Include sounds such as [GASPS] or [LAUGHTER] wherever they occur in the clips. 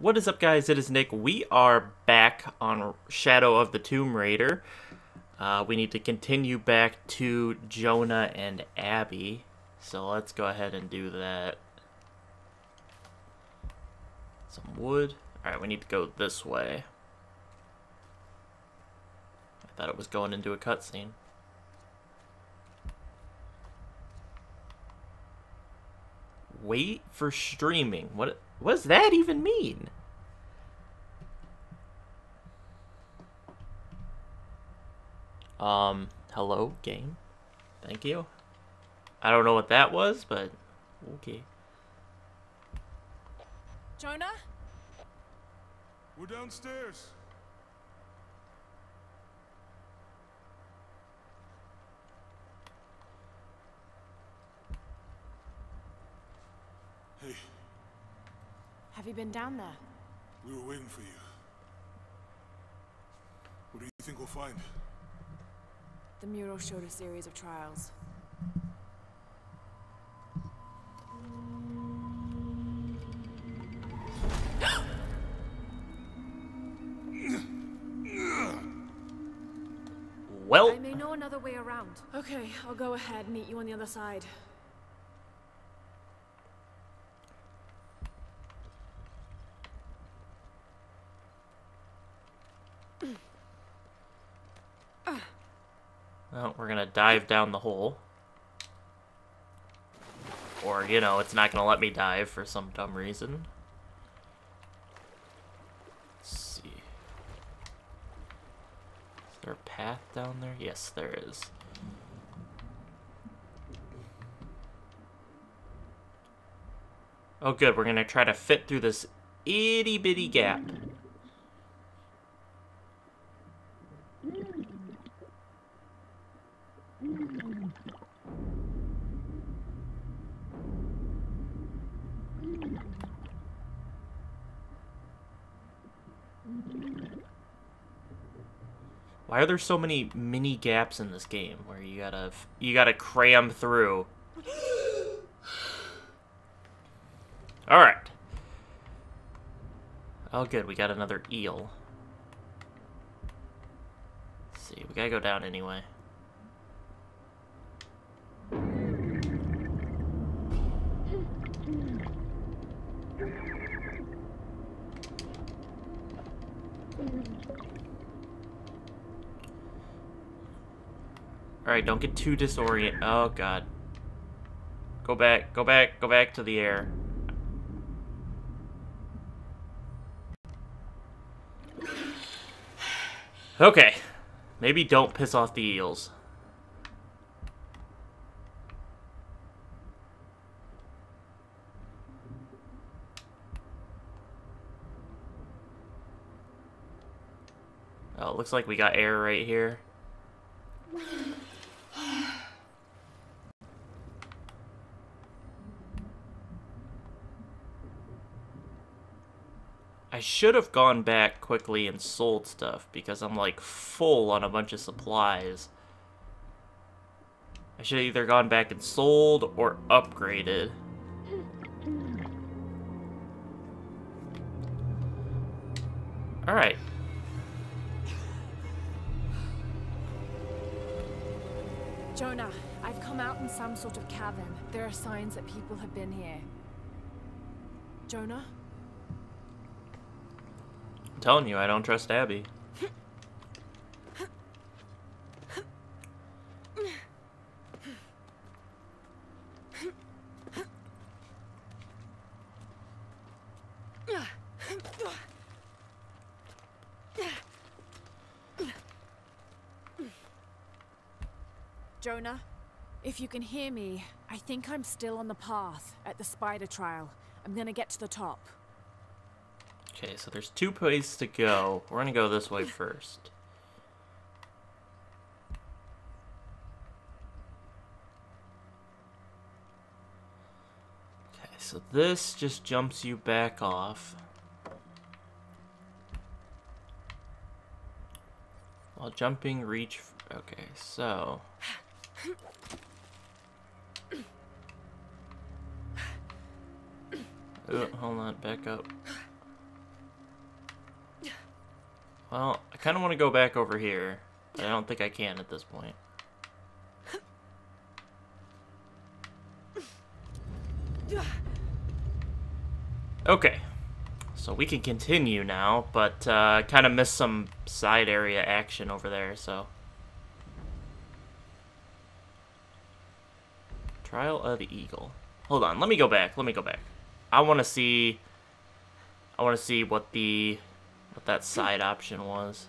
What is up, guys? It is Nick. We are back on Shadow of the Tomb Raider. Uh, we need to continue back to Jonah and Abby. So let's go ahead and do that. Some wood. Alright, we need to go this way. I thought it was going into a cutscene. Wait for streaming. What what does that even mean? Um, hello, game. Thank you. I don't know what that was, but okay. Jonah? We're downstairs. Hey, Have you been down there? we were waiting for you. What do you think we'll find? The mural showed a series of trials. [GASPS] Well, I may know another way around. Okay, I'll go ahead and meet you on the other side. well, we're gonna dive down the hole. Or, you know, it's not gonna let me dive for some dumb reason. Let's see. Is there a path down there? Yes, there is. Oh, good. We're gonna try to fit through this itty bitty gap. Why are there so many mini gaps in this game where you gotta you gotta cram through? All right. Oh, good. We got another eel. Let's see, we gotta go down anyway. Alright, don't get too disoriented. Oh, God. Go back, go back, go back to the air. Okay. Maybe don't piss off the eels. Oh, looks like we got air right here. I should have gone back quickly and sold stuff because I'm like full on a bunch of supplies. I should have either gone back and sold or upgraded. Alright. Jonah, I've come out in some sort of cavern. There are signs that people have been here. Jonah? I'm telling you, I don't trust Abby. Jonah? If you can hear me, I think I'm still on the path at the spider trial. I'm gonna get to the top. Okay, so there's two ways to go. We're gonna go this way [LAUGHS] first. Okay, so this just jumps you back off. While jumping, reach. Okay, so. [LAUGHS] Oh, hold on, back up. Well, I kind of want to go back over here, but I don't think I can at this point. Okay, so we can continue now, but uh, kind of missed some side area action over there, so. Trial of the Eagle. Hold on, let me go back. Let me go back. I want to see. I want to see what the what that side option was.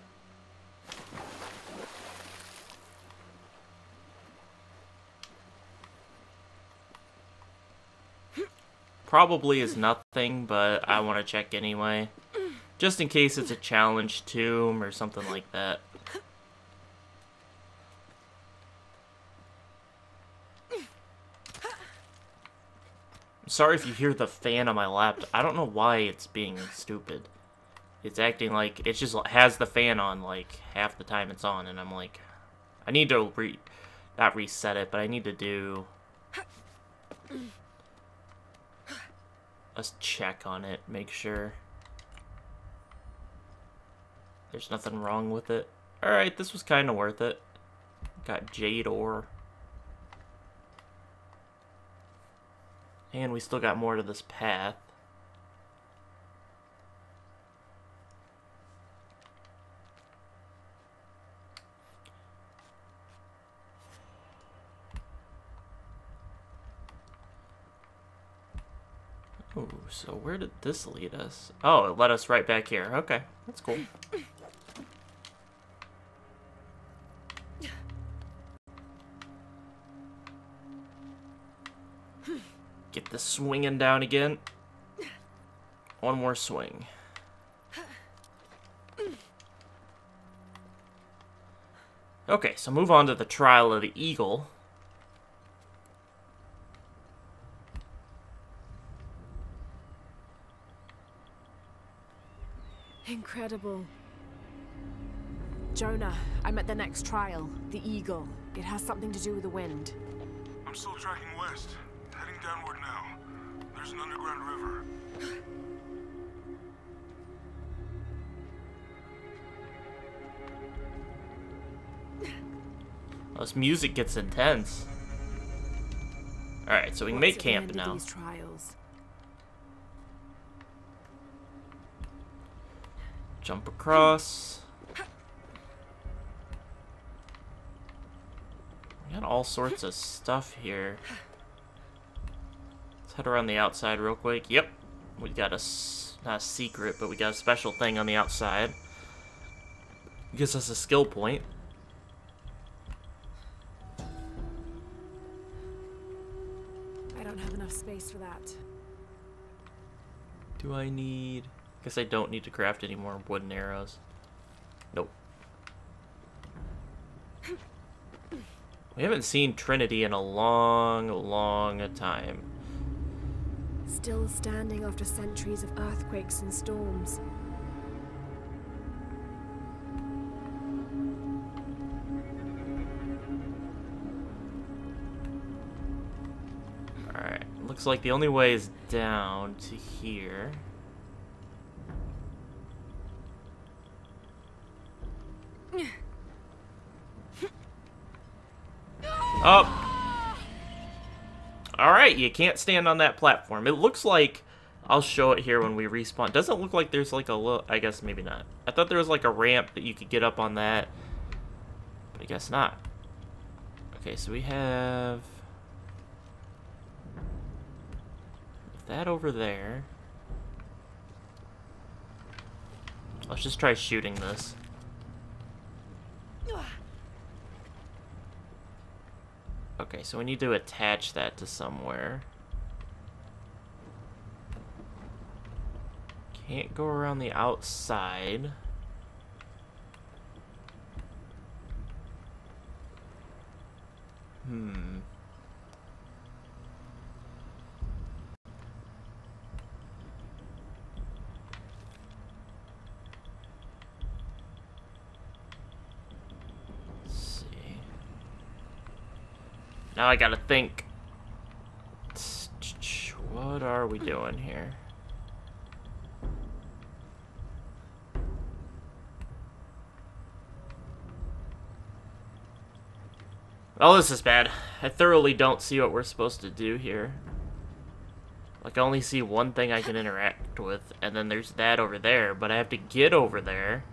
Probably is nothing, but I want to check anyway. Just in case it's a challenge tomb or something like that. sorry if you hear the fan on my lap. I don't know why it's being stupid. It's acting like it just has the fan on like half the time it's on, and I'm like, I need to re, not reset it, but I need to do a check on it, make sure there's nothing wrong with it. All right, this was kind of worth it. Got jade ore. And we still got more to this path. Ooh, so where did this lead us? Oh, it led us right back here. Okay, that's cool. Get the swinging down again. One more swing. Okay, so move on to the trial of the eagle. Incredible. Jonah, I'm at the next trial, the Eagle. It has something to do with the wind. I'm still tracking west, heading downward now. There's an underground river. This music gets intense. Alright, so we can make What's at camp now. These trials. Jump across. We got all sorts of stuff here. Let's head around the outside real quick. Yep. We got a, not a secret, but we got a special thing on the outside. Gives us a skill point. I don't have enough space for that. Do I need... Guess I don't need to craft any more wooden arrows. Nope. We haven't seen Trinity in a long, long time. Still standing after centuries of earthquakes and storms. Alright, looks like the only way is down to here. Up. Alright, you can't stand on that platform. It looks like I'll show it here when we respawn. Doesn't look like there's like a little I guess maybe not. I thought there was like a ramp that you could get up on that. But I guess not. Okay, so we have that over there. Let's just try shooting this. Okay, so we need to attach that to somewhere. Can't go around the outside. Hmm. Now I gotta think. What are we doing here? Oh, this is bad. I thoroughly don't see what we're supposed to do here. Like, I only see one thing I can interact with, and then there's that over there, but I have to get over there.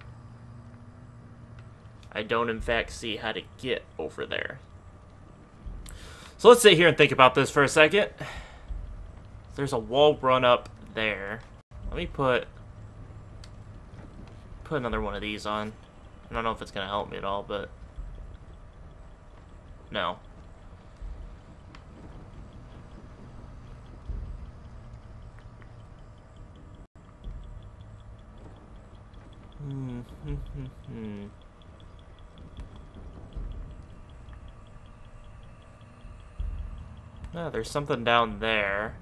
I don't, in fact, see how to get over there. So let's sit here and think about this for a second. There's a wall run up there. Let me put put another one of these on. I don't know if it's gonna help me at all, but no. Hmm. hmm, hmm, hmm. Ah, there's something down there.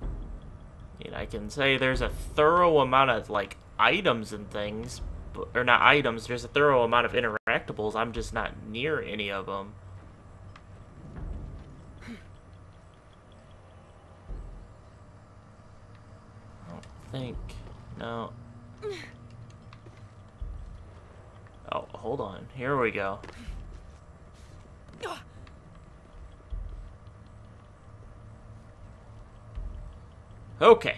I mean, I can say there's a thorough amount of, like, items and things, but, or not items, there's a thorough amount of interactables, I'm just not near any of them. I don't think, no. Oh, hold on, here we go. Okay.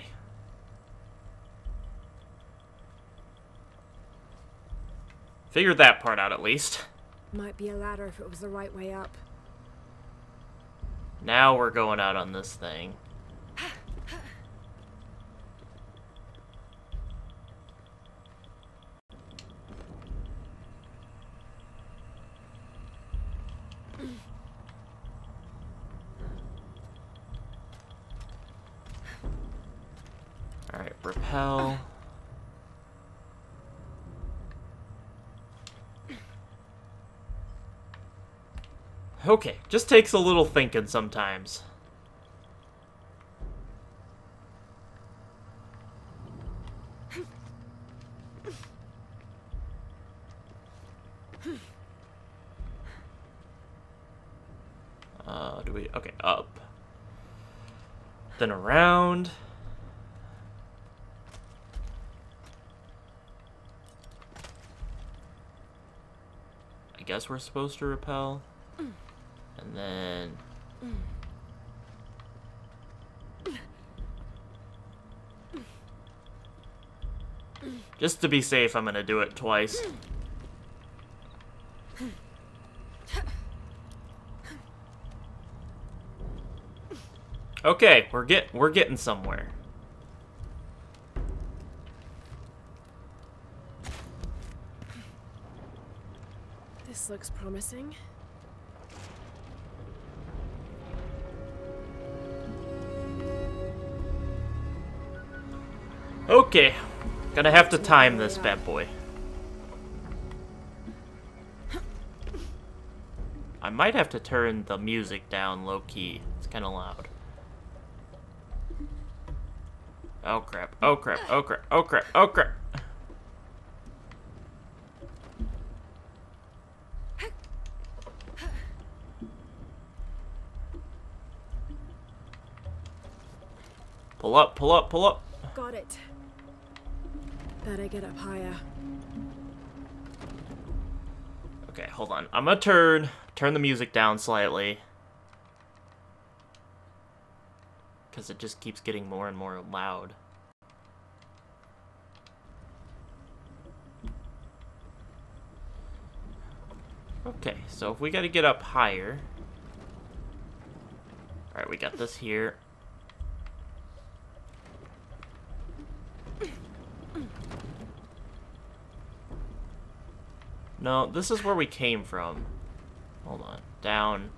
Figured that part out at least. Might be a ladder if it was the right way up. Now we're going out on this thing. Alright, repel. Okay, just takes a little thinking sometimes. Uh, do we... Okay, up. Then around. I guess we're supposed to repel. And then... Just to be safe, I'm gonna do it twice. Okay, we're get we're getting somewhere. This looks promising. Okay, gonna have to time this bad boy. I might have to turn the music down low key. It's kind of loud. Oh crap, oh crap, oh crap, oh crap, oh crap. Pull up, pull up, pull up. Better get up higher. Okay, hold on. I'm gonna turn turn the music down slightly. Cause it just keeps getting more and more loud. Okay, so if we gotta get up higher. Alright, we got this here. No, this is where we came from. Hold on. Down.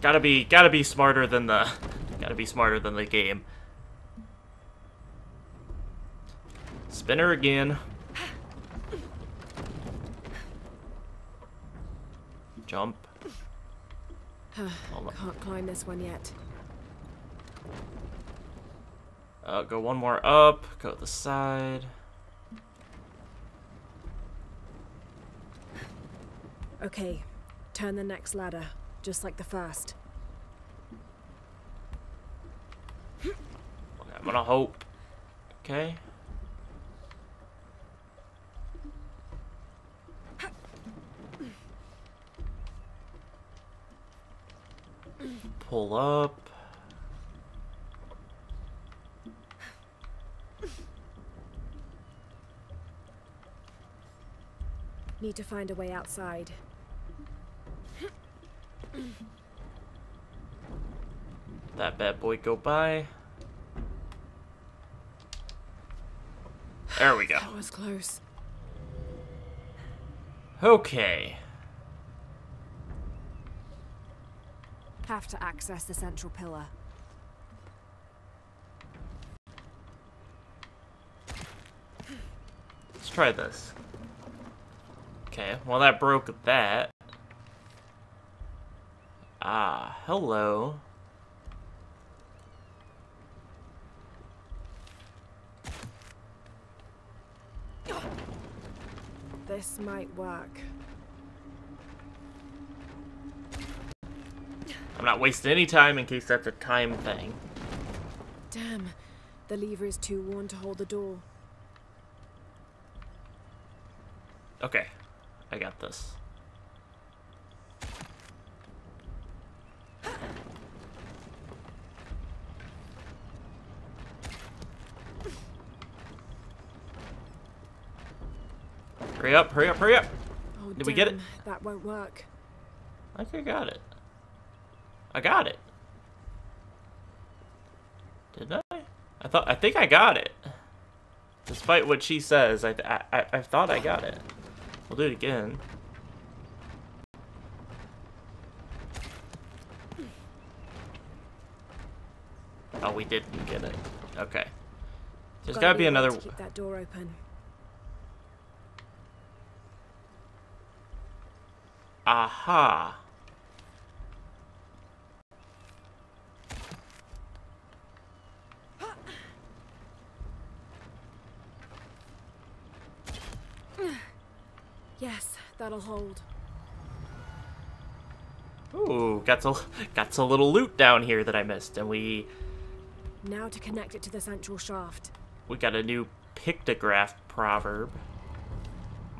Gotta be, gotta be smarter than the, [LAUGHS] gotta be smarter than the game. Spinner again. Jump. On. [SIGHS] Can't climb this one yet. Uh, go one more up, go to the side. Okay, turn the next ladder, just like the first. Okay, gonna hope. Okay. Pull up. Need to find a way outside. That bad boy go by. There we go. That was close. Okay. Have to access the central pillar. Let's try this. Okay, well that broke that. Ah, hello. This might work. I'm not wasting any time in case that's a time thing. Damn, the lever is too worn to hold the door. Okay, I got this. Hurry up, hurry up, hurry up! Oh, Did we get it? That won't work. I think I got it. I got it. Didn't I? I thought I think I got it. Despite what she says, I I I, I thought I got it. We'll do it again. Oh, we didn't get it. Okay. There's gotta be another. To keep that door open. Aha. Yes, that'll hold. Ooh, got a got a little loot down here that I missed, and we Now to connect it to the central shaft. we got a new pictograph proverb.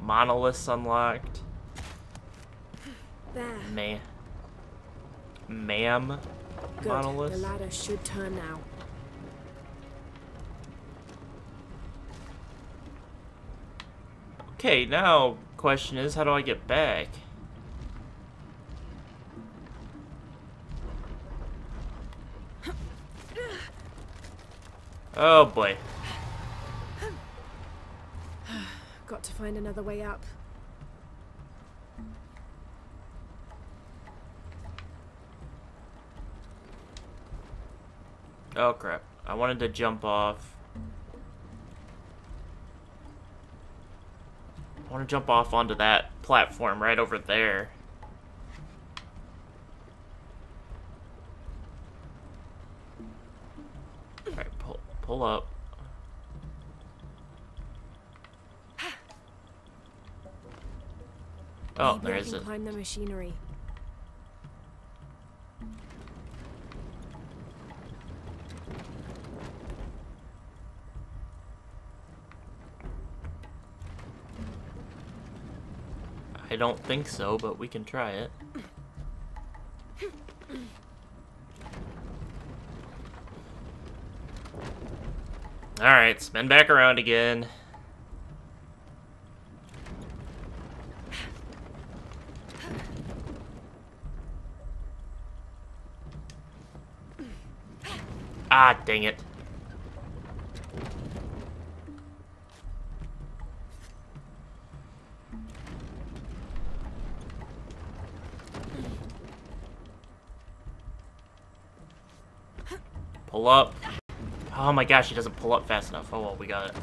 Monoliths unlocked. There. Man. Ma'am. Monolith. The ladder should turn now. Okay, now question is how do I get back? Oh boy. Got to find another way up. Oh crap. I wanted to jump off. Want to jump off onto that platform right over there. Alright, pull, pull up. Oh, Maybe there is it. climb the machinery. I don't think so, but we can try it. Alright, spin back around again. Ah, dang it. Up. Oh my gosh, he doesn't pull up fast enough. Oh well, we got it.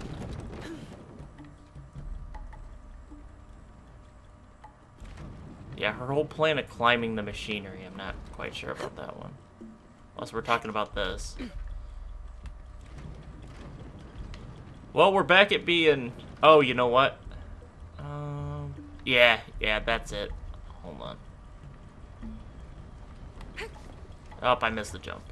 Yeah, her whole plan of climbing the machinery, I'm not quite sure about that one. Unless we're talking about this. Well, we're back at being... Oh, you know what? Um, yeah, yeah, that's it. Hold on. Oh, I missed the jump.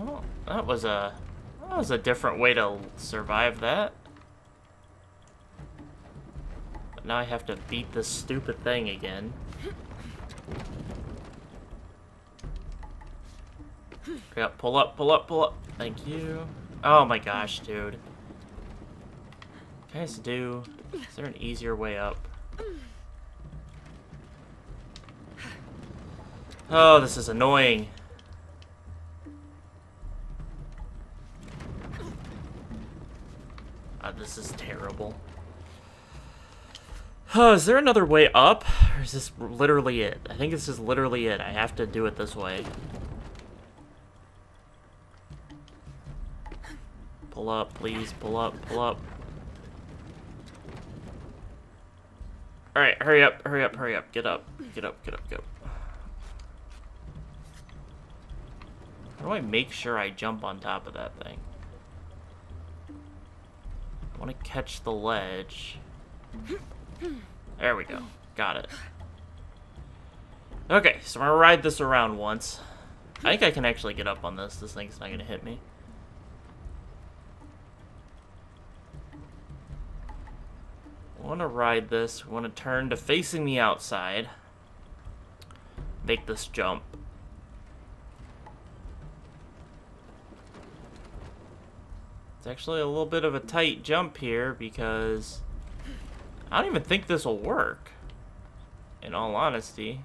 Well, that was a that was a different way to survive that. But now I have to beat this stupid thing again. [LAUGHS] Yep, pull up, pull up, pull up. Thank you. Oh my gosh, dude. Guys, do. Is there an easier way up? Oh, this is annoying. Ah, this is terrible. Oh, is there another way up? Or is this literally it? I think this is literally it. I have to do it this way. Pull up, please. Pull up, pull up. Alright, hurry up, hurry up, hurry up. Get up, get up, get up, get up. How do I make sure I jump on top of that thing? Want to catch the ledge. There we go. Got it. Okay, so I'm gonna ride this around once. I think I can actually get up on this. This thing's not gonna hit me. I want to ride this. We want to turn to facing the outside. Make this jump. It's actually a little bit of a tight jump here because I don't even think this will work. In all honesty.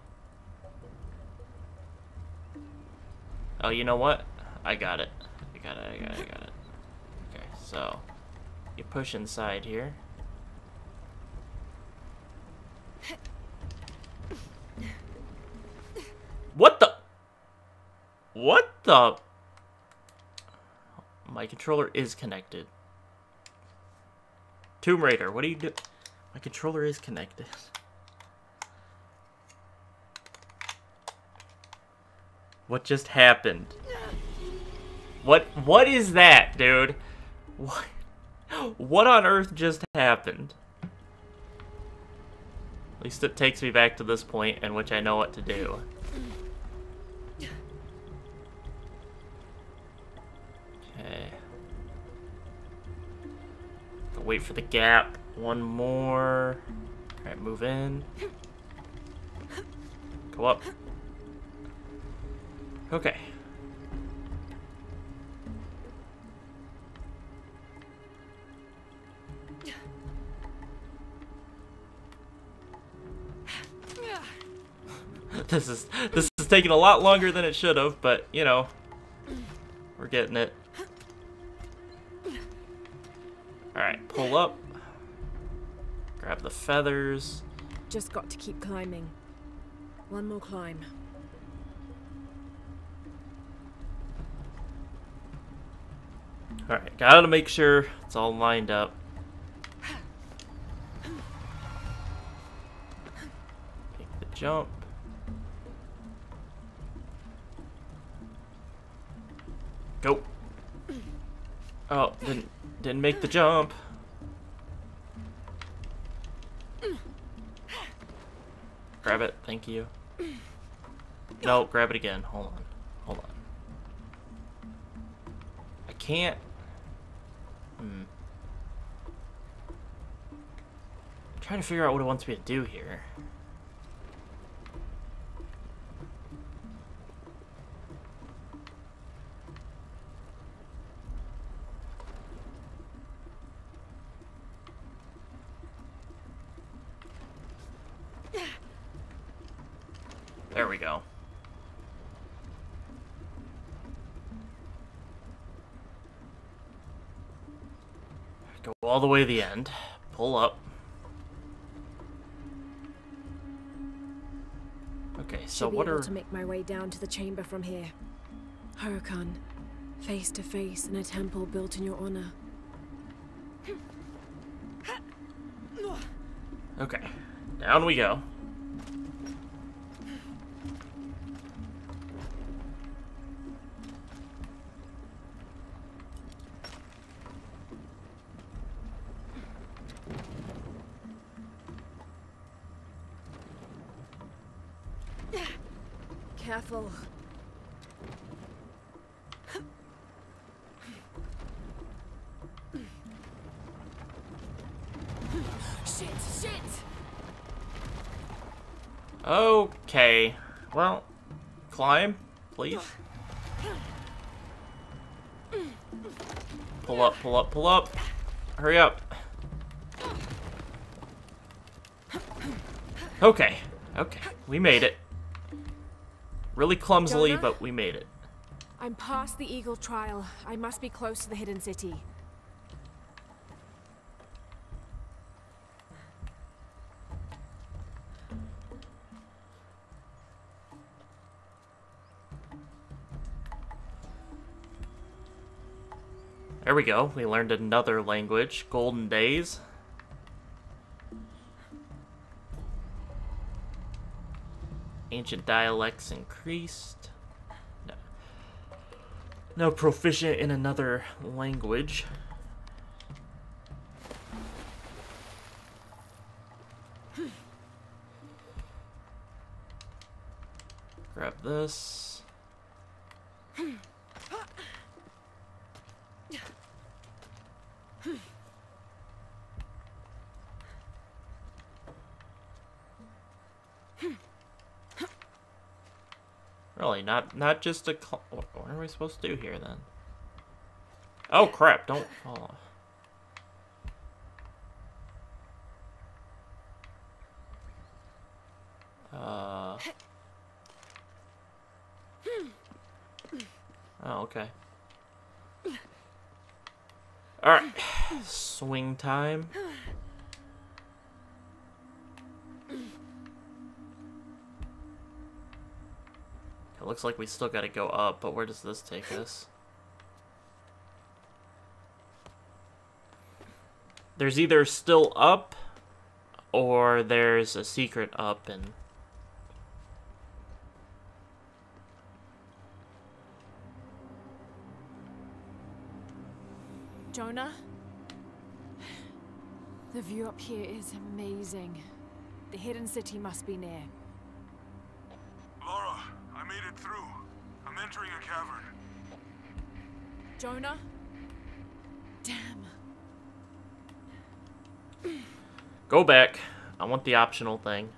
Oh, you know what? I got it. I got it, I got it, I got it. Okay, so you push inside here. What the? What the? My controller is connected. Tomb Raider, what do you do? My controller is connected. [LAUGHS] What just happened? What what is that, dude? What what on earth just happened? At least it takes me back to this point in which I know what to do. Wait for the gap. One more. Alright, move in. Go up. Okay. [LAUGHS] this is this is taking a lot longer than it should have, but you know, we're getting it. Pull up. Grab the feathers. Just got to keep climbing. One more climb. All right, gotta make sure it's all lined up. Make the jump. Go. Oh, didn't didn't make the jump. Grab it, thank you. No, grab it again. Hold on. Hold on. I can't. Hmm. I'm trying to figure out what it wants me to do here. There we go. Go all the way to the end. Pull up. Okay, so what are to make my way down to the chamber from here. Hurakan, face to face in a temple built in your honor. Okay. Down we go. Climb, please. Pull up, pull up, pull up. Hurry up. Okay, okay. We made it. Really clumsily, Jonah? but we made it. I'm past the Eagle trial. I must be close to the hidden city. There we go. We learned another language. Golden Days. Ancient dialects increased. No. No proficient in another language. Grab this. Not not just a. What, what are we supposed to do here then? Oh crap! Don't fall. off. Uh. Oh, okay. Alright. [SIGHS] Swing time. Looks like we still gotta go up, but where does this take us? There's either still up, or there's a secret up, and... Jonah? The view up here is amazing. The hidden city must be near. Lara, I made it through. I'm entering a cavern. Jonah? Damn. Go back. I want the optional thing.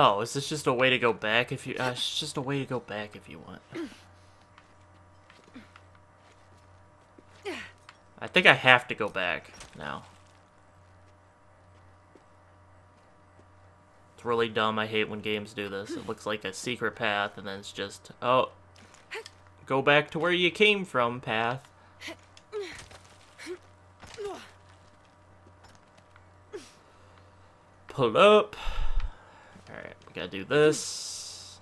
Oh, is this just a way to go back if you... Uh, it's just a way to go back if you want. I think I have to go back now. It's really dumb. I hate when games do this. It looks like a secret path, and then it's just, oh, go back to where you came from path. Pull up. Gotta do this.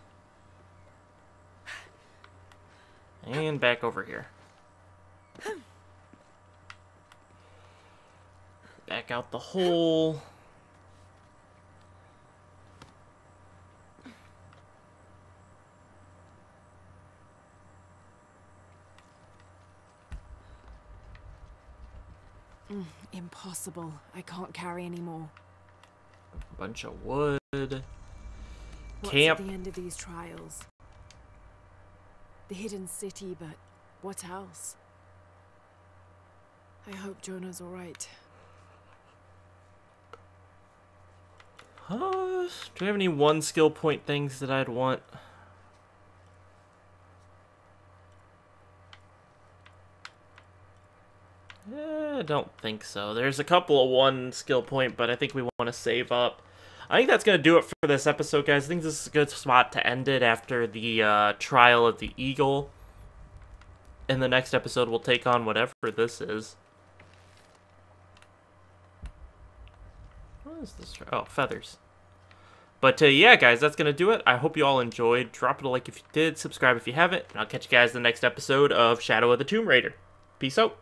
And back over here. Back out the hole. Mm, impossible. I can't carry anymore. Bunch of wood. What's Camp. at the end of these trials? The hidden city, but what else? I hope Jonah's alright. Uh, do we have any one skill point things that I'd want? Eh, I don't think so. There's a couple of one skill point, but I think we want to save up. I think that's going to do it for this episode, guys. I think this is a good spot to end it after the uh, trial of the eagle. In the next episode, we'll take on whatever this is. What is this? Oh, feathers. But uh, yeah, guys, that's going to do it. I hope you all enjoyed. Drop it a like if you did, subscribe if you haven't, and I'll catch you guys in the next episode of Shadow of the Tomb Raider. Peace out.